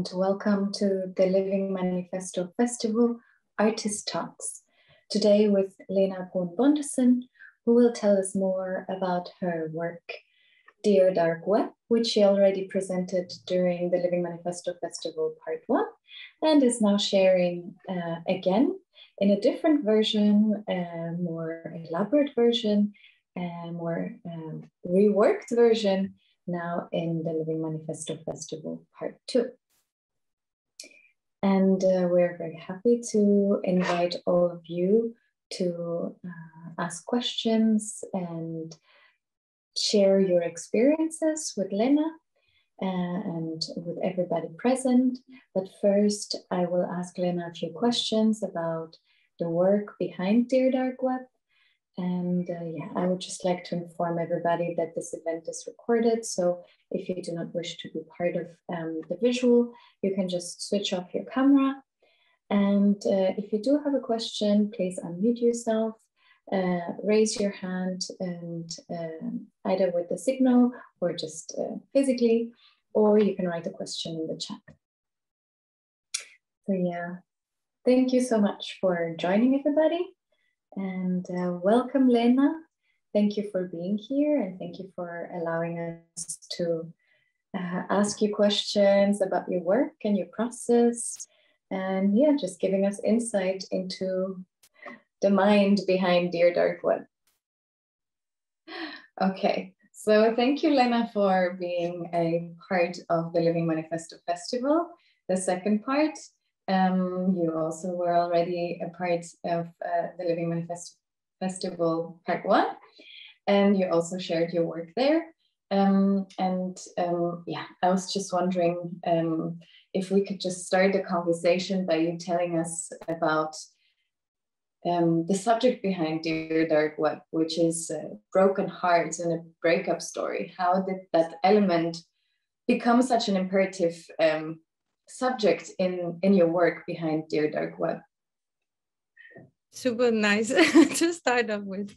and welcome to the Living Manifesto Festival Artist Talks. Today with Lena Bruun Bondeson, who will tell us more about her work, Dear Dark Web, which she already presented during the Living Manifesto Festival Part 1 and is now sharing uh, again in a different version, a more elaborate version, a more um, reworked version now in the Living Manifesto Festival Part 2. And uh, we're very happy to invite all of you to uh, ask questions and share your experiences with Lena uh, and with everybody present. But first, I will ask Lena a few questions about the work behind Dear Dark Web and uh, yeah, I would just like to inform everybody that this event is recorded. So if you do not wish to be part of um, the visual, you can just switch off your camera. And uh, if you do have a question, please unmute yourself, uh, raise your hand and um, either with the signal or just uh, physically, or you can write a question in the chat. So yeah, thank you so much for joining everybody. And uh, welcome, Lena. Thank you for being here and thank you for allowing us to uh, ask you questions about your work and your process. And yeah, just giving us insight into the mind behind Dear Dark Web. Okay, so thank you, Lena, for being a part of the Living Manifesto Festival. The second part um, you also were already a part of uh, the Living Manifesto Festival Part 1, and you also shared your work there. Um, and um, yeah, I was just wondering um, if we could just start the conversation by you telling us about um, the subject behind Dear Dark Web, which is broken hearts and a breakup story. How did that element become such an imperative um, subject in in your work behind Dear Dark Web? Super nice to start off with.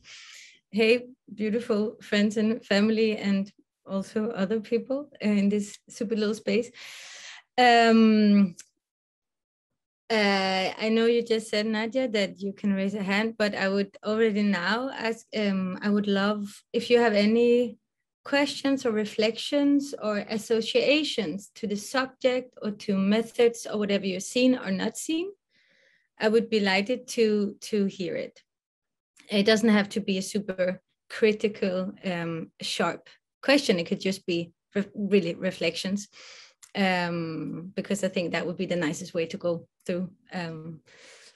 Hey, beautiful friends and family, and also other people in this super little space. Um, uh, I know you just said Nadja that you can raise a hand, but I would already now ask. Um, I would love if you have any questions or reflections or associations to the subject or to methods or whatever you've seen or not seen, I would be delighted to, to hear it. It doesn't have to be a super critical, um, sharp question. It could just be re really reflections, um, because I think that would be the nicest way to go through um,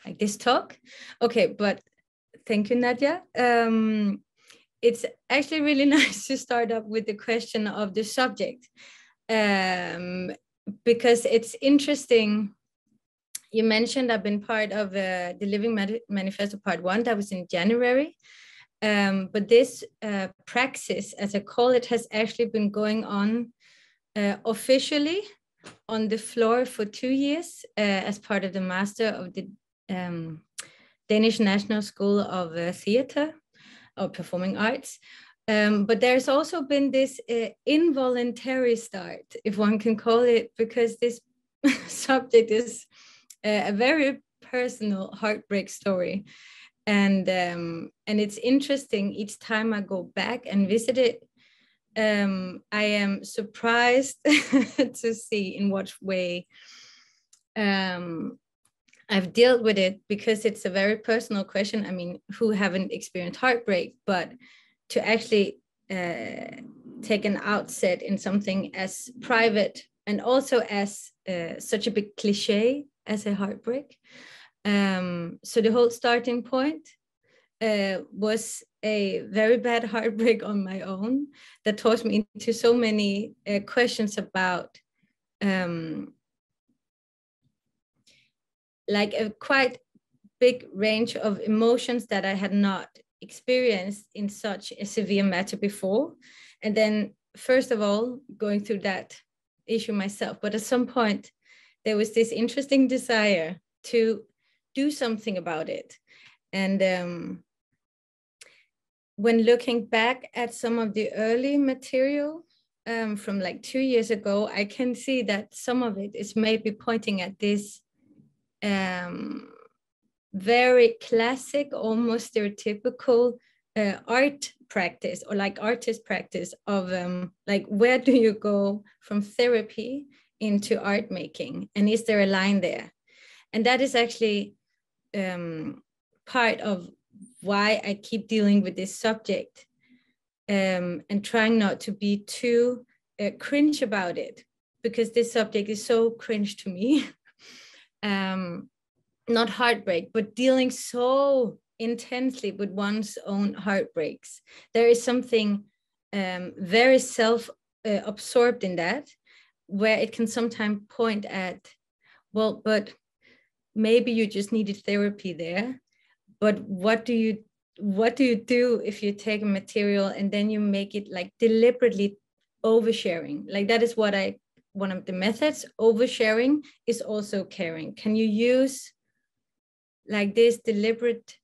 like this talk. Okay, but thank you, Nadja. Um, it's actually really nice to start up with the question of the subject um, because it's interesting. You mentioned I've been part of uh, the Living Manifesto Part One, that was in January. Um, but this uh, praxis, as I call it, has actually been going on uh, officially on the floor for two years uh, as part of the master of the um, Danish National School of uh, Theatre or performing arts. Um, but there's also been this uh, involuntary start, if one can call it, because this subject is uh, a very personal heartbreak story. And, um, and it's interesting each time I go back and visit it, um, I am surprised to see in what way um, I've dealt with it because it's a very personal question. I mean, who haven't experienced heartbreak, but to actually uh, take an outset in something as private and also as uh, such a big cliche as a heartbreak. Um, so the whole starting point uh, was a very bad heartbreak on my own that taught me into so many uh, questions about um, like a quite big range of emotions that I had not experienced in such a severe matter before. And then, first of all, going through that issue myself. But at some point, there was this interesting desire to do something about it. And um, when looking back at some of the early material um, from like two years ago, I can see that some of it is maybe pointing at this um, very classic, almost stereotypical uh, art practice or like artist practice of um, like where do you go from therapy into art making? And is there a line there? And that is actually um, part of why i keep dealing with this subject um, and trying not to be too uh, cringe about it because this subject is so cringe to me um, not heartbreak but dealing so intensely with one's own heartbreaks. There is something um, very self uh, absorbed in that where it can sometimes point at well but maybe you just needed therapy there but what do you what do you do if you take a material and then you make it like deliberately oversharing? Like that is what i one of the methods oversharing is also caring. Can you use like this deliberate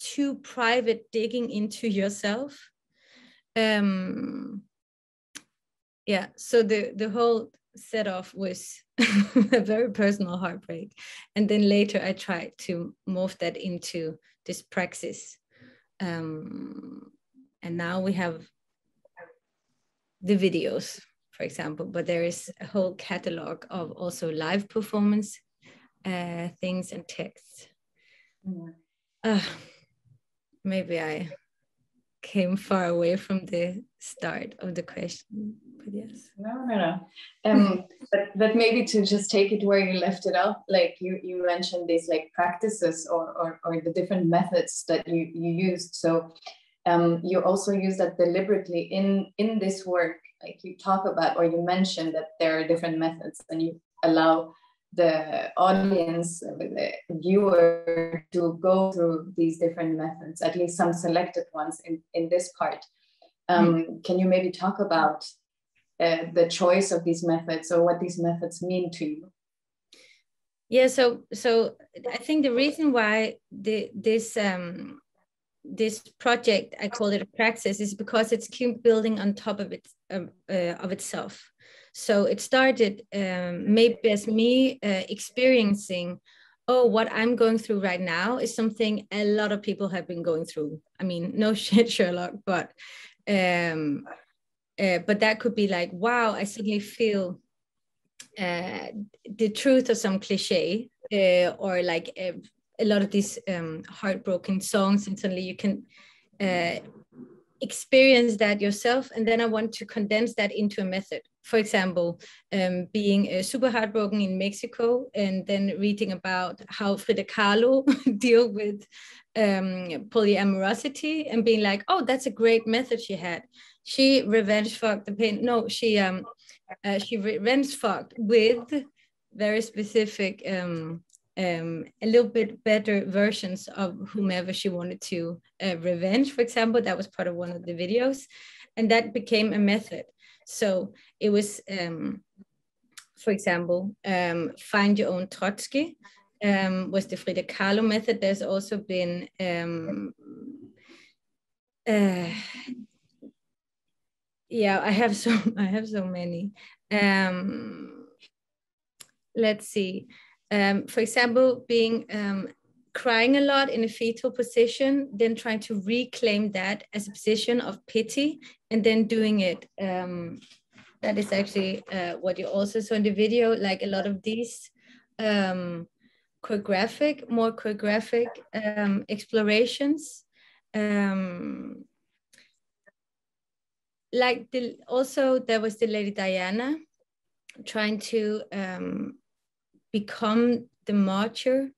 too private digging into yourself? Um yeah so the the whole set off was a very personal heartbreak. And then later i tried to move that into this praxis. Um, and now we have the videos for example but there is a whole catalog of also live performance uh, things and texts. Yeah. uh, maybe i came far away from the start of the question but yes. No no no. Um but but maybe to just take it where you left it off like you you mentioned these like practices or or, or the different methods that you you used. So um you also use that deliberately in in this work like you talk about or you mentioned that there are different methods and you allow the audience, the viewer, to go through these different methods, at least some selected ones in, in this part. Um, mm. Can you maybe talk about uh, the choice of these methods or what these methods mean to you? Yeah, so so I think the reason why the, this um, this project I call it a praxis is because it's keep building on top of it uh, of itself. So it started um, maybe as me uh, experiencing, oh, what I'm going through right now is something a lot of people have been going through. I mean, no shit, Sherlock, but um, uh, but that could be like, wow, I suddenly feel uh, the truth of some cliche, uh, or like a, a, lot of these um, heartbroken songs, and suddenly you can uh, experience that yourself and then i want to condense that into a method. For example um, being uh, super heartbroken in mexico and then reading about how frida kahlo deal with um, polyamorosity and being like oh that's a great method she had. She revenge fucked the pain no she um uh, she revenge fucked with very specific um um, a little bit better versions of whomever she wanted to uh, revenge, for example. That was part of one of the videos. And that became a method. So it was, um, for example, um, find your own Trotsky um, was the Frida Kahlo method. There's also been um, uh, yeah, I have so I have so many. Um, let's see um, for example, being um, crying a lot in a fetal position, then trying to reclaim that as a position of pity, and then doing it. Um, that is actually uh, what you also saw in the video. Like a lot of these um, choreographic, more choreographic um, explorations. Um, like the also there was the lady Diana trying to um, become the martyr.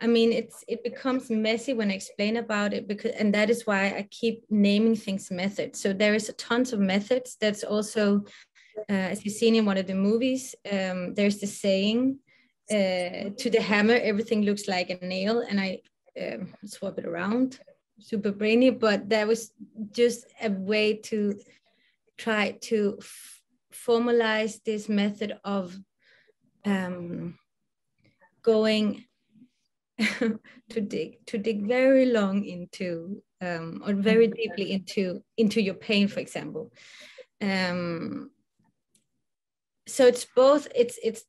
I mean it's it becomes messy when i explain about it because and that is why i keep naming things methods. So there is a tons of methods. That's also uh, as you've seen in one of the movies um, there's the saying uh, to the hammer everything looks like a nail. And i um, swap it around. Super brainy but that was just a way to try to formalize this method of um, going to dig to dig very long into um, or very deeply into into your pain, for example. um, so it's both it's it's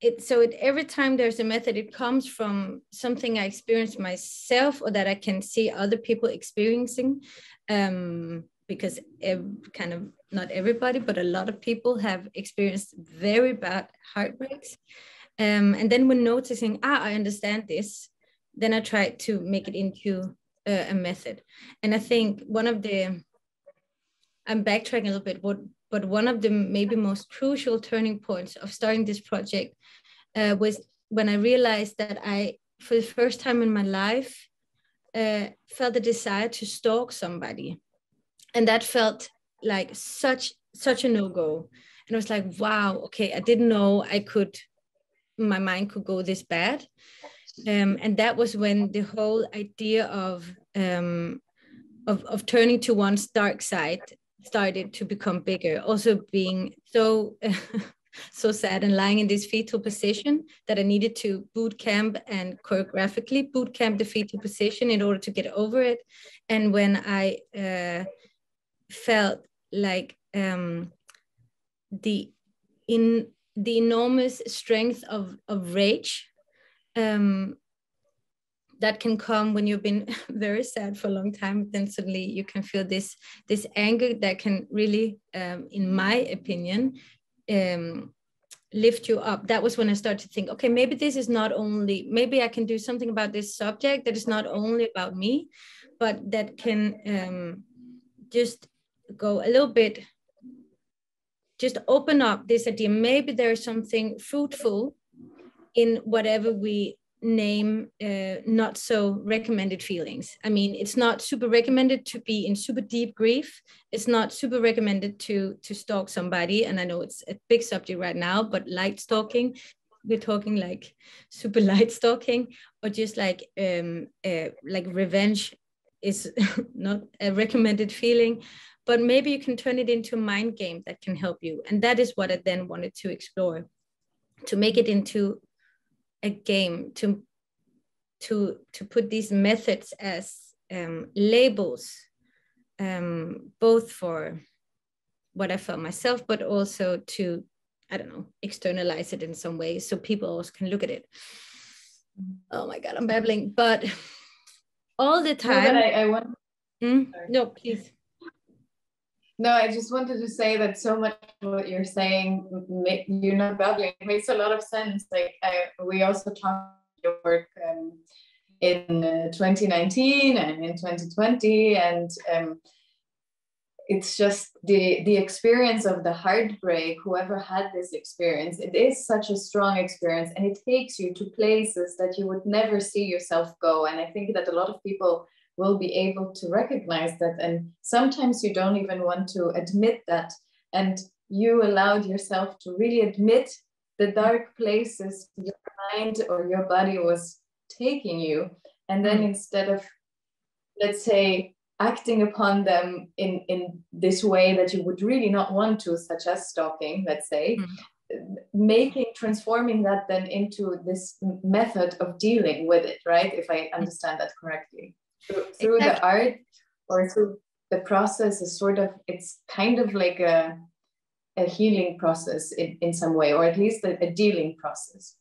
it so it every time there's a method it comes from something i experienced myself or that i can see other people experiencing. Um, because kind of not everybody but a lot of people have experienced very bad heartbreaks um, and then when noticing ah i understand this then i try to make it into a, a method and i think one of the i'm backtracking a little bit what but one of the maybe most crucial turning points of starting this project uh, was when I realized that I, for the first time in my life, uh, felt the desire to stalk somebody, and that felt like such such a no go. And I was like, wow, okay, I didn't know I could, my mind could go this bad. Um, and that was when the whole idea of um, of, of turning to one's dark side started to become bigger. Also being so so sad and lying in this fetal position that I needed to boot camp and choreographically boot camp the fetal position in order to get over it. And when I uh, felt like um, the in the enormous strength of of rage um, that can come when you've been very sad for a long time then suddenly you can feel this this anger that can really um, in my opinion um, lift you up. That was when i started to think okay maybe this is not only maybe i can do something about this subject that is not only about me but that can um, just go a little bit just open up this idea maybe there's something fruitful in whatever we name uh, not so recommended feelings. I mean, it's not super recommended to be in super deep grief. It's not super recommended to to stalk somebody. And I know it's a big subject right now, but light stalking, we're talking like super light stalking, or just like um uh, like revenge is not a recommended feeling. But maybe you can turn it into a mind game that can help you. And that is what I then wanted to explore, to make it into a game to to to put these methods as um, labels um, both for what I felt myself, but also to I don't know externalize it in some way so people also can look at it. Oh my god, I'm babbling, but all the time. No, I, I want. Mm? No, please. No, I just wanted to say that so much of what you're saying, you're not babbling, it makes a lot of sense. Like I, we also talked your work um, in uh, 2019 and in 2020, and um, it's just the the experience of the heartbreak. Whoever had this experience, it is such a strong experience, and it takes you to places that you would never see yourself go. And I think that a lot of people will be able to recognize that. And sometimes you don't even want to admit that. And you allowed yourself to really admit the dark places your mind or your body was taking you. And then mm. instead of, let's say, acting upon them in, in this way that you would really not want to, such as stalking, let's say, mm. making, transforming that then into this method of dealing with it, right? If I understand that correctly through, through exactly. the art or through the process is sort of it's kind of like a a healing process in, in some way or at least a, a dealing process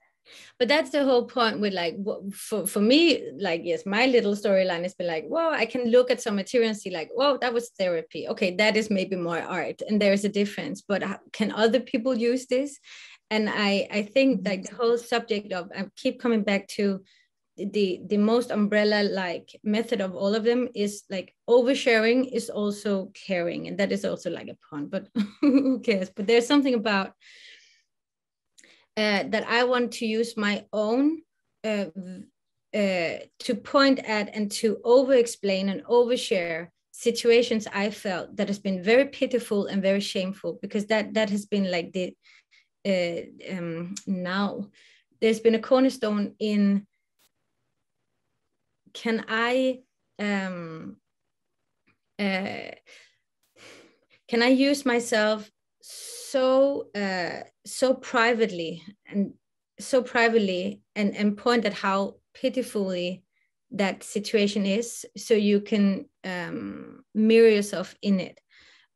but that's the whole point with like for, for me like yes my little storyline has been like well i can look at some material and see like whoa that was therapy. Okay that is maybe more art and there's a difference but uh, can other people use this? And i i think mm-hmm. like the whole subject of i keep coming back to the the most umbrella like method of all of them is like oversharing is also caring and that is also like a pun but who cares? But there's something about uh, that i want to use my own uh, uh, to point at and to over explain and overshare situations i felt that has been very pitiful and very shameful because that that has been like the uh, um, now. There's been a cornerstone in can I um, uh, can I use myself so uh, so privately and so privately and and point at how pitifully that situation is so you can um, mirror yourself in it.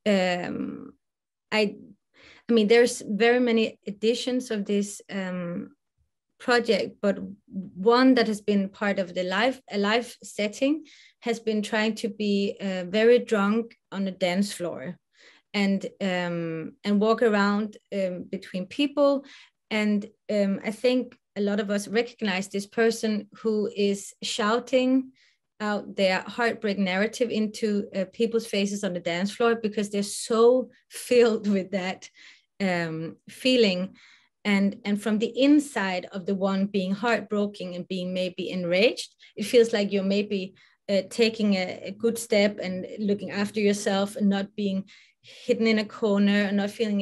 Um, I, I mean, there's very many editions of this um, project, but one that has been part of the live a live setting has been trying to be uh, very drunk on the dance floor and um, and walk around um, between people. And um, I think a lot of us recognize this person who is shouting out their heartbreak narrative into uh, people's faces on the dance floor because they're so filled with that um, feeling and and from the inside of the one being heartbroken and being maybe enraged it feels like you're maybe uh, taking a, a, good step and looking after yourself and not being hidden in a corner and not feeling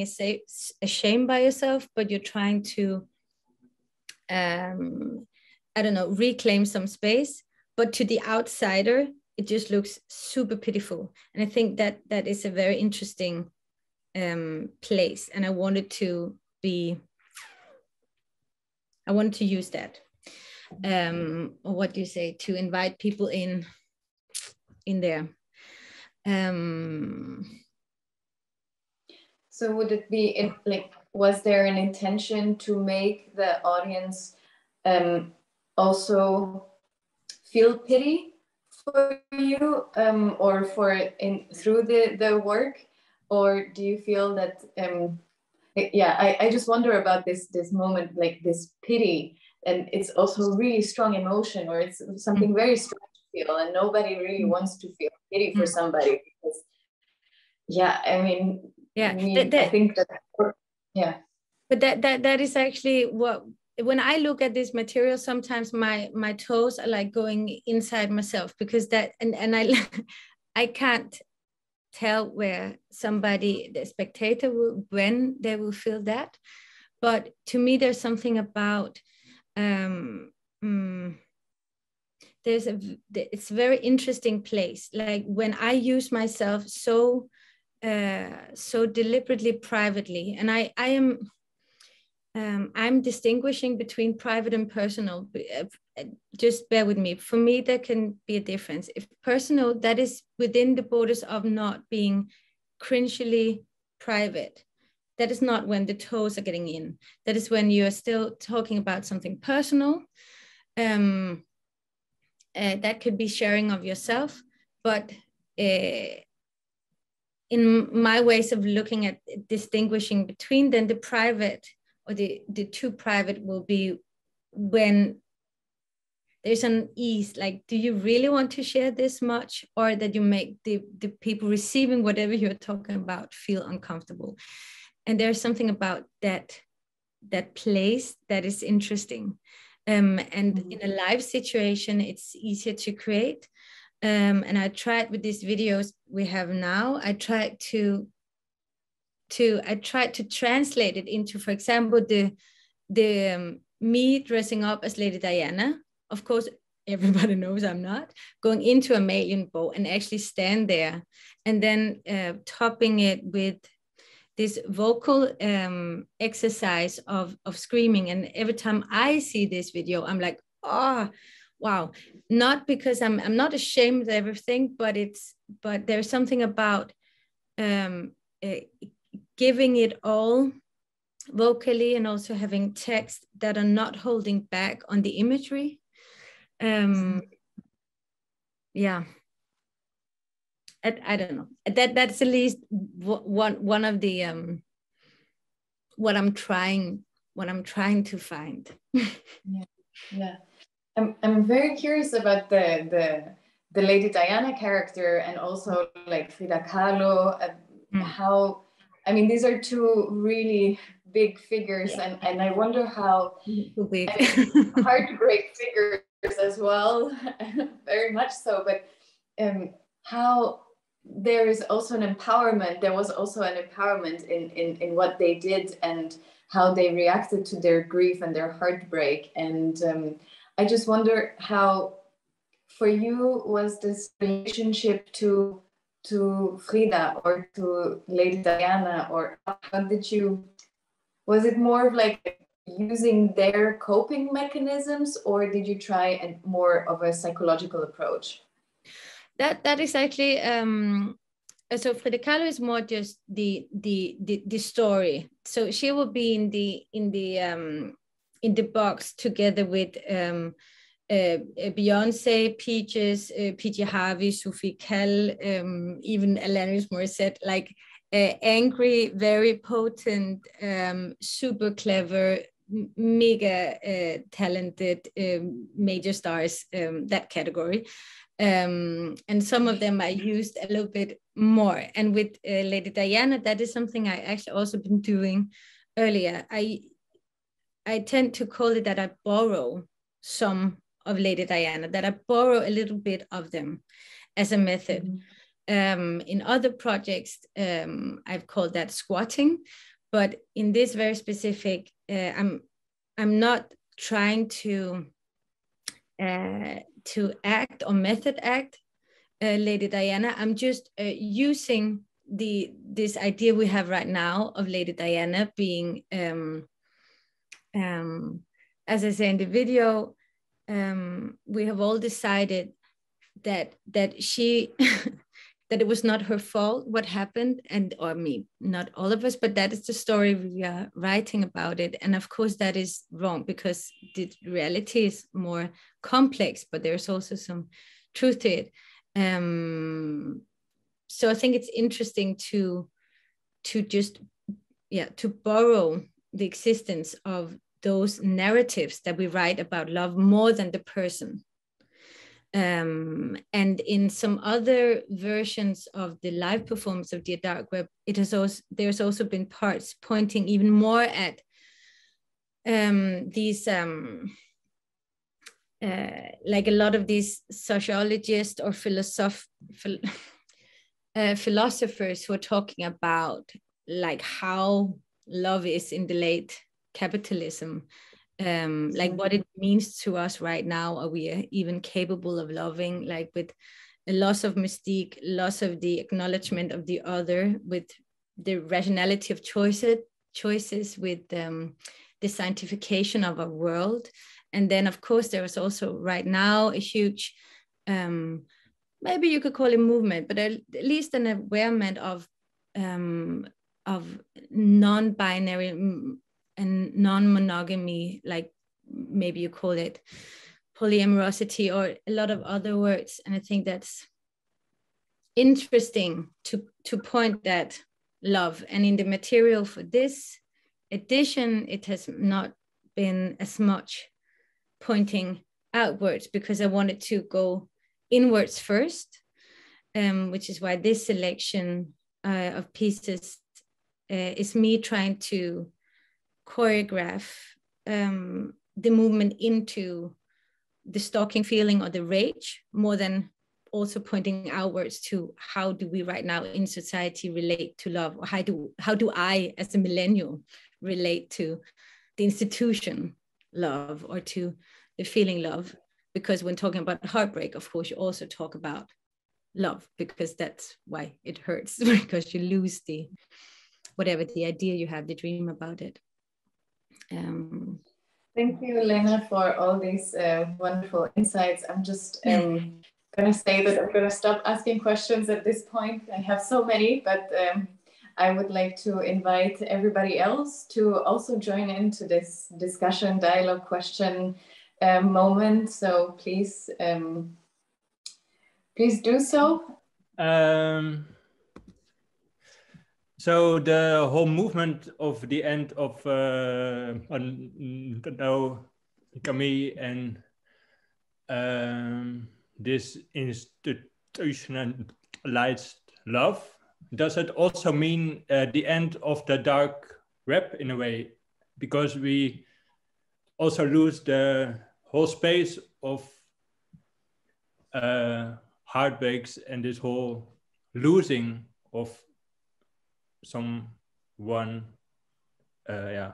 ashamed by yourself but you're trying to um, i don't know reclaim some space but to the outsider it just looks super pitiful and i think that that is a very interesting um, place and i wanted to be I wanted to use that. Um, or what do you say to invite people in in there. Um, so would it be in, like was there an intention to make the audience um, also feel pity for you um, or for in through the the work or do you feel that um, yeah I, I just wonder about this this moment like this pity and it's also really strong emotion or it's something mm. very strong to feel and nobody really mm. wants to feel pity for mm. somebody because yeah i mean yeah that, that, I think that yeah but that that that is actually what when i look at this material sometimes my my toes are like going inside myself because that and and i i can't tell where somebody, the spectator, will, when they will feel that. But to me, there's something about um, mm, there's a it's a very interesting place. Like when I use myself so uh, so deliberately privately, and I I am um, I'm distinguishing between private and personal. Uh, just bear with me. For me, there can be a difference. If personal, that is within the borders of not being cringily private. That is not when the toes are getting in. That is when you are still talking about something personal. Um, uh, that could be sharing of yourself, but uh, in my ways of looking at distinguishing between then the private or the, the too private will be when there's an ease like do you really want to share this much or that you make the, the people receiving whatever you're talking about feel uncomfortable? And there's something about that that place that is interesting. Um, and mm-hmm. in a live situation it's easier to create. Um, and i tried with these videos we have now i tried to to I tried to translate it into, for example, the the um, me dressing up as Lady Diana. Of course, everybody knows I'm not going into a Amalienborg boat and actually stand there, and then uh, topping it with this vocal um, exercise of of screaming. And every time I see this video, I'm like, oh, wow! Not because I'm I'm not ashamed of everything, but it's but there's something about um, uh, giving it all vocally and also having text that are not holding back on the imagery. Um, yeah. I, I don't know. That that's at least one one of the um, what I'm trying what I'm trying to find. yeah, yeah. I'm I'm very curious about the the the Lady Diana character and also like Frida Kahlo, uh, mm. how I mean, these are two really big figures, yeah. and, and I wonder how big. hard to break figures as well, very much so. But um, how there is also an empowerment. There was also an empowerment in, in in what they did and how they reacted to their grief and their heartbreak. And um, I just wonder how, for you, was this relationship to to Frida or to Lady Diana, or how did you? Was it more of like using their coping mechanisms, or did you try a more of a psychological approach? That that is actually um, so Frida Kahlo is more just the, the the the story. So she will be in the in the um in the box together with um uh, Beyonce, Peaches, uh, PJ Harvey, Sophie Calle, um, even Alanis Morissette, like uh, angry, very potent, um, super clever, mega uh, talented um, major stars, um, that category. Um, and some of them I used a little bit more. And with uh, Lady Diana, that is something I actually also been doing earlier. I I tend to call it that I borrow some of Lady Diana, that I borrow a little bit of them as a method. Mm-hmm. Um, in other projects, um, I've called that squatting, but in this very specific, uh, I'm I'm not trying to uh, to act or method act, uh, Lady Diana. I'm just uh, using the this idea we have right now of Lady Diana being, um, um, as I say in the video, um, we have all decided that that she that it was not her fault what happened and or me not all of us but that is the story we are writing about it. And of course that is wrong because the reality is more complex but there's also some truth to it. Um, so i think it's interesting to to just yeah to borrow the existence of those narratives that we write about love more than the person. Um, and in some other versions of the live performance of Dear Dark Web, it has also there's also been parts pointing even more at um, these um, uh, like a lot of these sociologists or philosoph phil uh, philosophers who are talking about like how love is in the late capitalism. Um like what it means to us right now are we even capable of loving? Like with a loss of mystique loss of the acknowledgement of the other with the rationality of choices choices with um, the scientification of our world. And then of course there is also right now a huge um, maybe you could call it movement but at least an awareness of um, of non-binary and non-monogamy like maybe you call it polyamorosity or a lot of other words. And i think that's interesting to to point that love. And in the material for this edition it has not been as much pointing outwards because i wanted to go inwards first um, which is why this selection uh, of pieces uh, is me trying to choreograph um, the movement into the stalking feeling or the rage more than also pointing outwards to how do we right now in society relate to love? Or how do how do i as a millennial relate to the institution love or to the feeling love? Because when talking about heartbreak of course you also talk about love because that's why it hurts because you lose the whatever the idea you have the dream about it um, Thank you, Lena, for all these uh, wonderful insights. I'm just um, going to say that I'm going to stop asking questions at this point. I have so many, but um, I would like to invite everybody else to also join into this discussion, dialogue, question uh, moment. So please, um, please do so. Um, so the whole movement of the end of uh, no, Camille and um, this institutionalized love, does it also mean uh, the end of the dark web in a way? Because we also lose the whole space of uh, heartbreaks and this whole losing of someone uh, yeah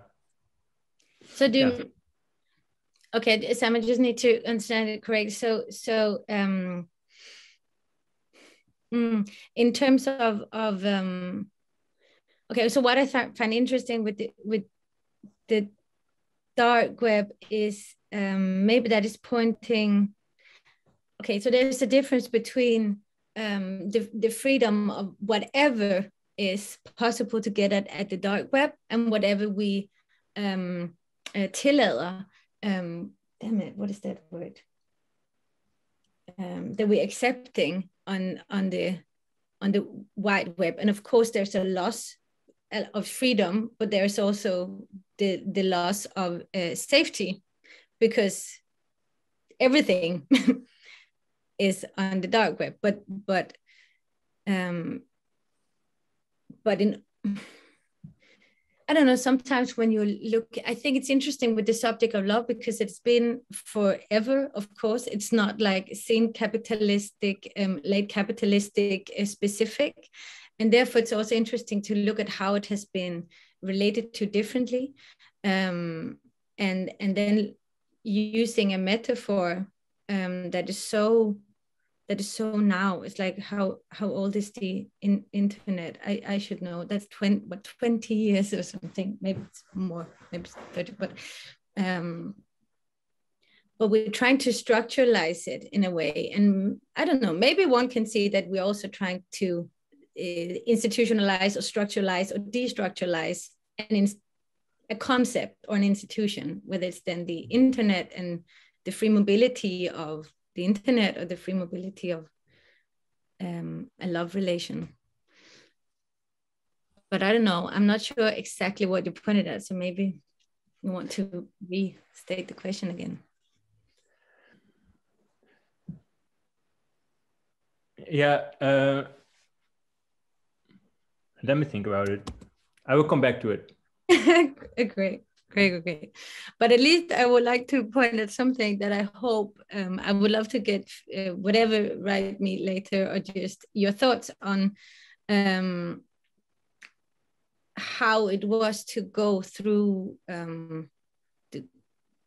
so do yeah. okay sam i just need to understand it correct so so um mm, in terms of of um okay so what i find interesting with the with the dark web is um maybe that is pointing okay so there's a difference between um, the, the freedom of whatever is possible to get at, at the dark web and whatever we um, uh, tillader, um, damn it, what is that word? Um, that we're accepting on on the on the wide web, and of course there's a loss uh, of freedom, but there's also the the loss of uh, safety because everything is on the dark web but but um but in I don't know, sometimes when you look, I think it's interesting with the subject of love because it's been forever, of course. It's not like seen capitalistic, um, late capitalistic uh, specific. And therefore, it's also interesting to look at how it has been related to differently. Um, and, and then using a metaphor um, that is so that is so now. It's like how how old is the in, internet? I i should know. That's 20 what 20 years or something. Maybe it's more maybe it's 30 but um but we're trying to structuralize it in a way. And i don't know maybe one can see that we're also trying to uh, institutionalize or structuralize or destructuralize an a concept or an institution whether it's then the internet and the free mobility of the internet or the free mobility of um, a love relation. But I don't know. I'm not sure exactly what you pointed at. So maybe you want to restate the question again. Yeah. Uh, let me think about it. I will come back to it. Great. Great, okay. But at least I would like to point at something that I hope um, I would love to get uh, whatever write me later or just your thoughts on um, how it was to go through um, the,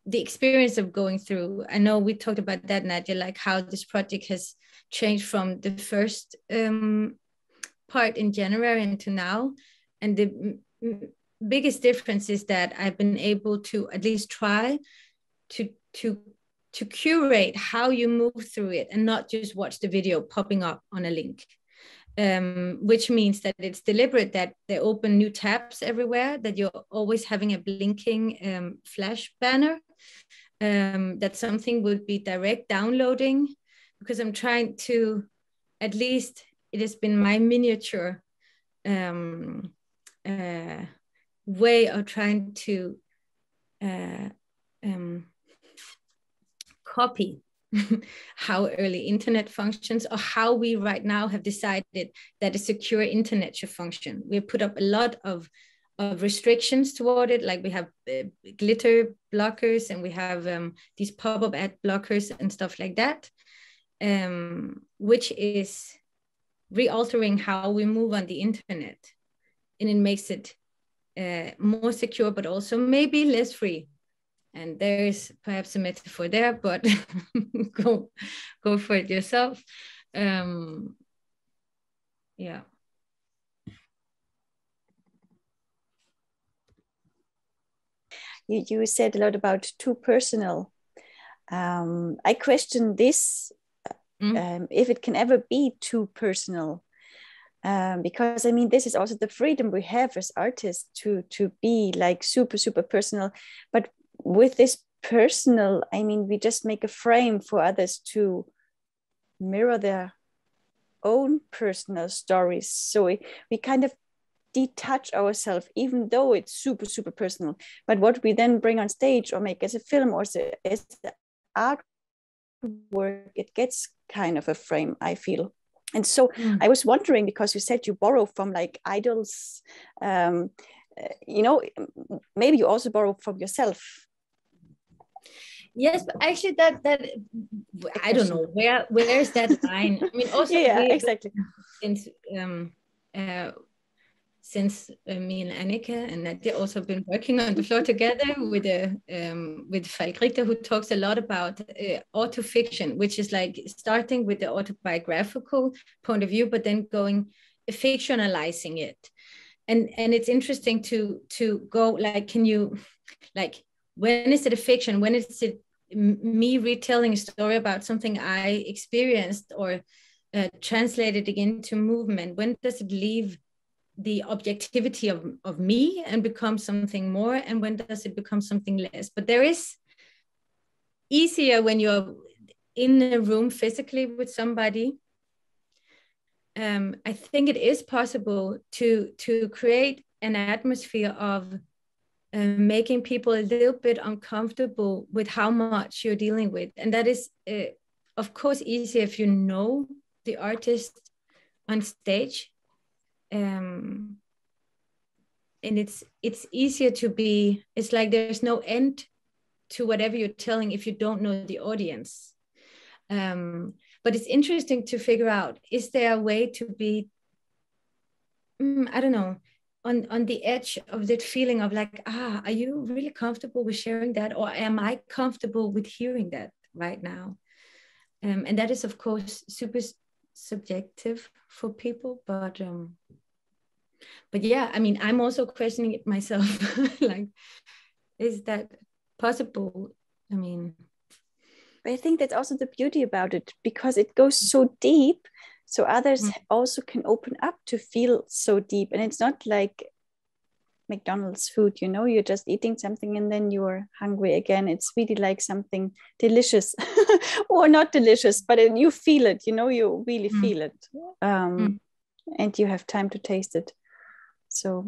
the experience of going through. I know we talked about that, Nadja, like how this project has changed from the first um, part in January into now. And the biggest difference is that I've been able to at least try to to to curate how you move through it and not just watch the video popping up on a link. Um, which means that it's deliberate that they open new tabs everywhere, that you're always having a blinking um, flash banner, um, that something would be direct downloading, because I'm trying to, at least it has been my miniature um, uh, way of trying to uh, um, copy how early internet functions or how we right now have decided that a secure internet should function. We have put up a lot of, of restrictions toward it, like we have uh, glitter blockers and we have um, these pop-up ad blockers and stuff like that, um, which is re-altering how we move on the internet. And it makes it uh, more secure, but also maybe less free. And there is perhaps a metaphor there, but go go for it yourself. Um, yeah. You, you said a lot about too personal. Um, I question this mm. um, if it can ever be too personal um, because I mean this is also the freedom we have as artists to to be like super super personal, but with this personal, I mean we just make a frame for others to mirror their own personal stories. So we, we kind of detach ourselves, even though it's super super personal. But what we then bring on stage or make as a film or as, as artwork, it gets kind of a frame. I feel and so mm. i was wondering because you said you borrow from like idols um, uh, you know maybe you also borrow from yourself. Yes but actually that that i don't know. Where where is that line? I mean also yeah, yeah exactly. since um uh, since uh, me and Annika and Nadja also have been working on the floor together with a um, with Falk Richter, who talks a lot about uh, autofiction, which is like starting with the autobiographical point of view, but then going fictionalizing it. And and it's interesting to to go like, can you like when is it a fiction? When is it me retelling a story about something I experienced or uh, translated into movement? When does it leave the objectivity of, of me and become something more? And when does it become something less? But there is easier when you're in a room physically with somebody. Um, I think it is possible to to create an atmosphere of uh, making people a little bit uncomfortable with how much you're dealing with, and that is, uh, of course, easier if you know the artist on stage um, and it's it's easier to be it's like there's no end to whatever you're telling if you don't know the audience. Um, but it's interesting to figure out is there a way to be mm, i don't know on on the edge of that feeling of like ah are you really comfortable with sharing that or am i comfortable with hearing that right now? Um, and that is of course super subjective for people but um but yeah i mean i'm also questioning it myself. Like is that possible? I mean i think that's also the beauty about it because it goes so deep so others mm. also can open up to feel so deep. And it's not like mcdonald's food you know you're just eating something and then you're hungry again. It's really like something delicious. Or not delicious but you feel it you know you really mm. feel it. Um, mm. and you have time to taste it so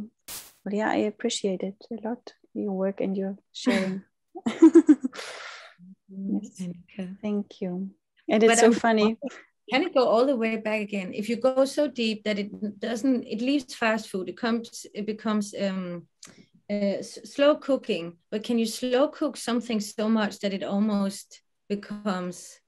but yeah i appreciate it a lot your work and your sharing. Yes. thank you. And it's but so I'm, funny. Can it go all the way back again? If you go so deep that it doesn't it leaves fast food it comes it becomes um uh, slow cooking. But can you slow cook something so much that it almost becomes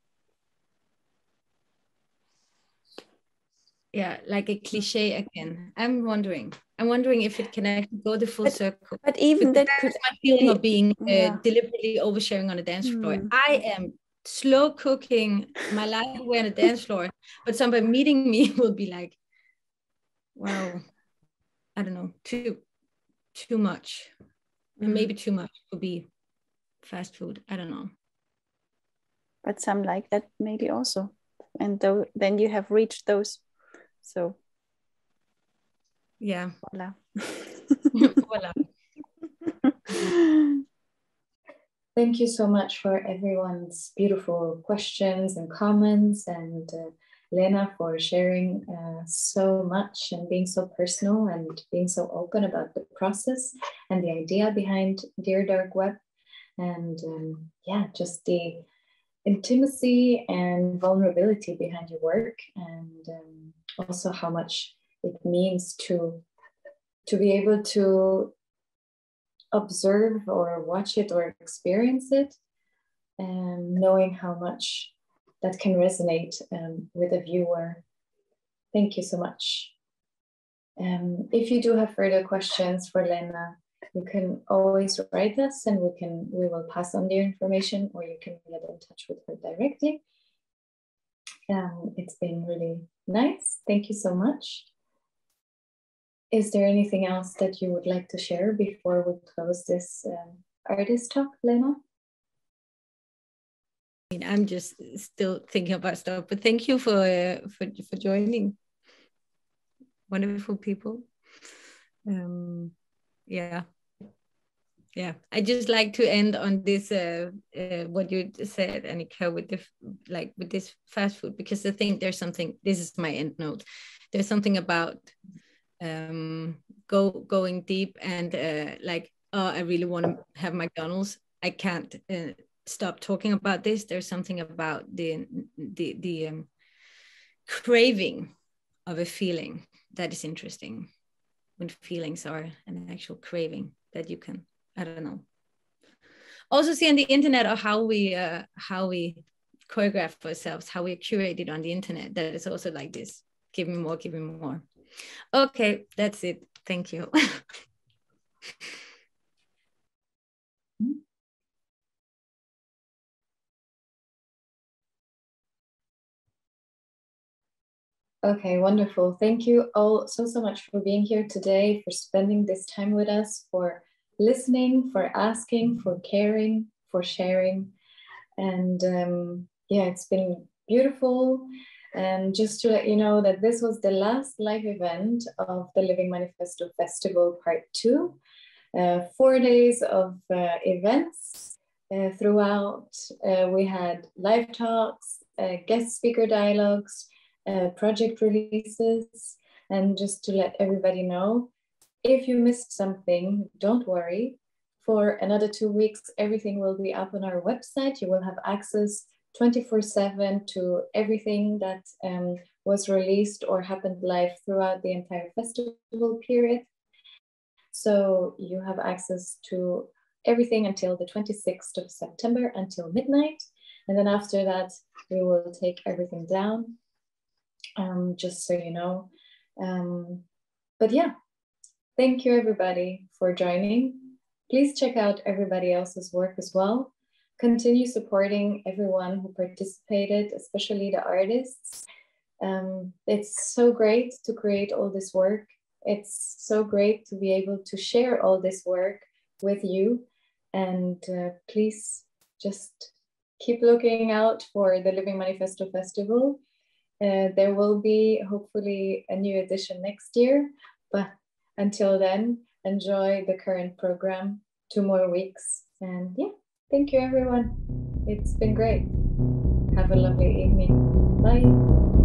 yeah like a cliche again. I'm wondering i'm wondering if it can actually go the full but, circle but even that could my feeling of being uh, yeah. deliberately oversharing on a dance floor mm. i am slow cooking my life away on a dance floor but somebody meeting me will be like wow i don't know too too much and maybe mm. too much would be fast food i don't know but some like that maybe also and though then you have reached those so yeah. Voila. voila. Thank you so much for everyone's beautiful questions and comments, and uh, Lena for sharing uh, so much and being so personal and being so open about the process and the idea behind Dear Dark Web. And um, yeah, just the intimacy and vulnerability behind your work and um, also how much it means to to be able to observe or watch it or experience it and knowing how much that can resonate um, with a viewer thank you so much um, if you do have further questions for lena you can always write us and we can we will pass on the information or you can get in touch with her directly um, it's been really nice. Thank you so much. Is there anything else that you would like to share before we close this uh, artist talk, Lena? I'm just still thinking about stuff, but thank you for uh, for for joining. Wonderful people. Um, yeah yeah i just like to end on this uh, uh, what you said annika with the like with this fast food because i think there's something this is my end note there's something about um go going deep and uh, like oh i really want to have mcdonald's i can't uh, stop talking about this there's something about the the the um, craving of a feeling that is interesting when feelings are an actual craving that you can I don't know. Also see on the internet or how we uh, how we choreograph ourselves, how we curate it on the internet. That is also like this. Give me more, give me more. Okay, that's it. Thank you. Okay, wonderful. Thank you all so, so much for being here today, for spending this time with us, for listening, for asking, for caring, for sharing. And um, yeah, it's been beautiful And just to let you know that this was the last live event of the Living Manifesto Festival Part 2. Uh, four days of uh, events uh, throughout. Uh, we had live talks, uh, guest speaker dialogues, uh, project releases. And just to let everybody know, if you missed something, don't worry. For another two weeks, everything will be up on our website. You will have access 24 7 to everything that um, was released or happened live throughout the entire festival period. So you have access to everything until the 26th of September until midnight. And then after that, we will take everything down, um, just so you know. Um, but yeah, thank you everybody for joining. Please check out everybody else's work as well continue supporting everyone who participated, especially the artists. Um, it's so great to create all this work. It's so great to be able to share all this work with you. And uh, please just keep looking out for the Living Manifesto Festival. Uh, there will be hopefully a new edition next year, but until then, enjoy the current program, two more weeks. And yeah. Thank you, everyone. It's been great. Have a lovely evening. Bye.